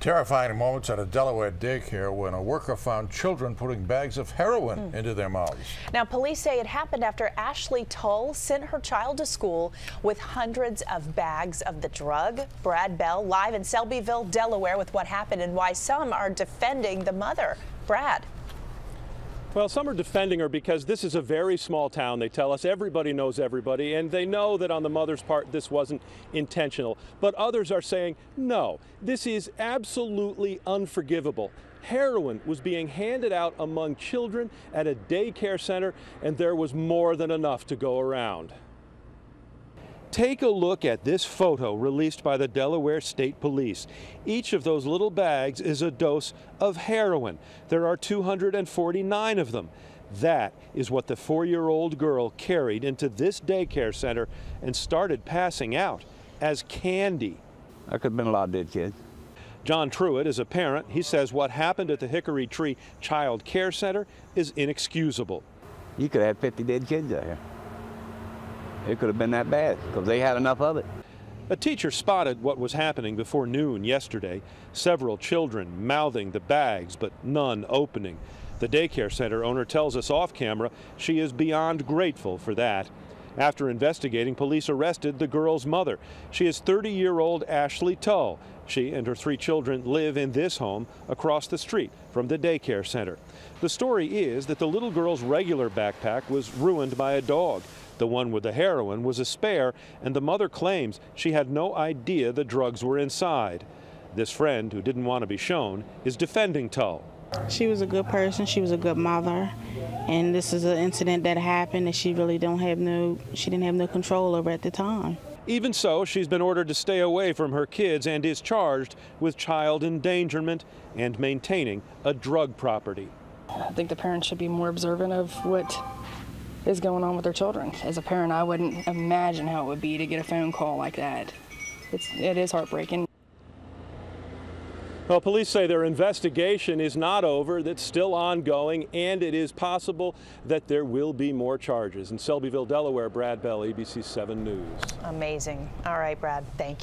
Terrifying moments at a Delaware daycare when a worker found children putting bags of heroin hmm. into their mouths. Now, police say it happened after Ashley Tull sent her child to school with hundreds of bags of the drug. Brad Bell live in Selbyville, Delaware with what happened and why some are defending the mother. Brad. Well, some are defending her because this is a very small town, they tell us. Everybody knows everybody, and they know that on the mother's part this wasn't intentional. But others are saying, no, this is absolutely unforgivable. Heroin was being handed out among children at a daycare center, and there was more than enough to go around. Take a look at this photo released by the Delaware State Police. Each of those little bags is a dose of heroin. There are 249 of them. That is what the four year old girl carried into this daycare center and started passing out as candy. That could have been a lot of dead kids. John Truitt is a parent. He says what happened at the Hickory Tree Child Care Center is inexcusable. You could have 50 dead kids out here. It could have been that bad because they had enough of it. A teacher spotted what was happening before noon yesterday. Several children mouthing the bags, but none opening. The daycare center owner tells us off camera she is beyond grateful for that. After investigating, police arrested the girl's mother. She is 30 year old Ashley Tull. She and her three children live in this home across the street from the daycare center. The story is that the little girl's regular backpack was ruined by a dog. The one with the heroin was a spare, and the mother claims she had no idea the drugs were inside. This friend, who didn't want to be shown, is defending Tull. She was a good person. She was a good mother, and this is an incident that happened that she really don't have no. She didn't have no control over at the time. Even so, she's been ordered to stay away from her kids and is charged with child endangerment and maintaining a drug property. I think the parents should be more observant of what is going on with their children. As a parent, I wouldn't imagine how it would be to get a phone call like that. It's, it is heartbreaking. Well, police say their investigation is not over, that's still ongoing, and it is possible that there will be more charges. In Selbyville, Delaware, Brad Bell, ABC 7 News. Amazing. All right, Brad. Thank you.